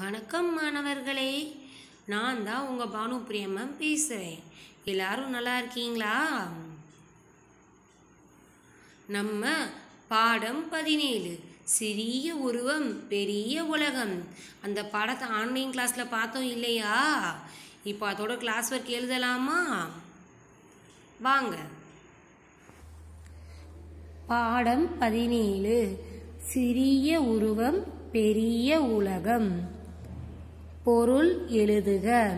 வணக்கம் மாணவர்களே. நான் தான் உங்கள் பானு பிரியம்மன் பேசுகிறேன் எல்லாரும் நல்லா இருக்கீங்களா? நம்ம பாடம் பதினேழு. சிறிய உருவம் பெரிய உலகம். அந்த பாடத்தை ஆன்லைன் கிளாஸில் பார்த்தோம் இல்லையா? இப்போ அதோட கிளாஸ் ஒர்க் எழுதலாமா? வாங்க. பாடம் பதினேழு. சிறிய உருவம் பெரிய உலகம். பொருள் எழுதுக.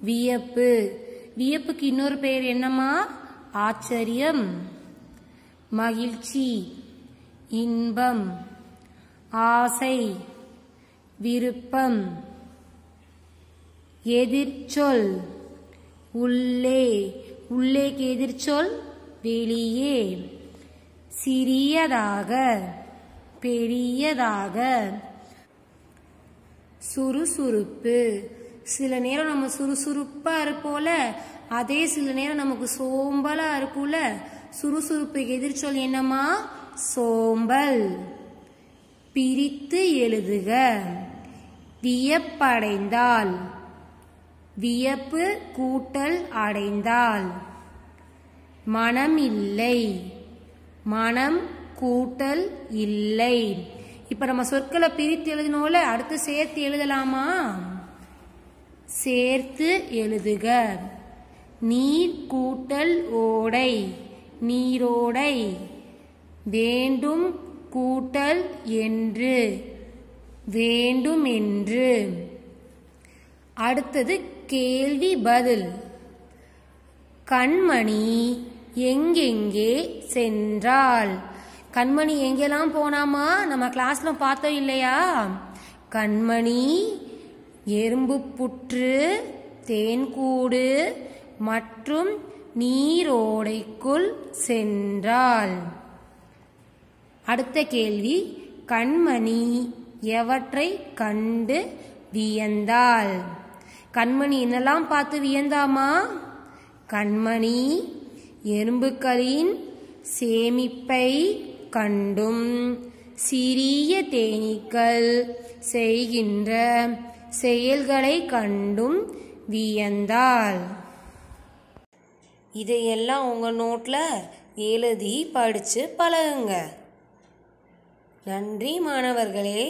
வியப்பு. வியப்புக்கு இன்னொரு பெயர் என்னம்மா? ஆச்சரியம். மகிழ்ச்சி. இன்பம். ஆசை. விருப்பம். எதிர்ச்சொல். உள்ளே. உள்ளேக்கு எதிர்ச்சொல் வெளியே. சிறியதாக. பெரியதாக. சுறுசுறுப்பு. சில நேரம் நம்ம சுறுசுறுப்பா இருப்போல அதே சில நேரம் நமக்கு சோம்பலா இருக்கும்ல. சுறுசுறுப்பு எதிர்ச்சொல் என்னமா சோம்பல். பிரித்து எழுதுக. வியப்படைந்தால். வியப்பு கூட்டல் அடைந்தால். மனம் இல்லை மனம் கூட்டல் இல்லை. இப்ப நம்ம சொற்களை பிரித்து எழுதினோல அடுத்து சேர்த்து எழுதலாமா? சேர்த்து எழுதுக. நீர் கூட்டல் ஓடை நீரோடை. வேண்டும் கூட்டல் என்று வேண்டும் என்று அடுத்தது கேள்வி பதில். கண்மணி எங்கெங்கே சென்றாள்? கண்மணி எங்கெல்லாம் போனாமா? நம்ம கிளாஸ்ல பார்த்தோம் இல்லையா? கண்மணி எறும்பு புற்று தேன்கூடு மற்றும் நீரோடைக்குள் சென்றாள். அடுத்த கேள்வி கண்மணி எவற்றை கண்டு வியந்தாள்? கண்மணி என்னெல்லாம் பார்த்து வியந்தாமா? கண்மணி எறும்புகளின் சேமிப்பை கண்டும் சிறிய தேனீக்கள் செய்கின்ற செயல்களை கண்டும் வியந்தாள். இதையெல்லாம் உங்கள் நோட்டில் எழுதி படித்து பழகுங்க. நன்றி மாணவர்களே.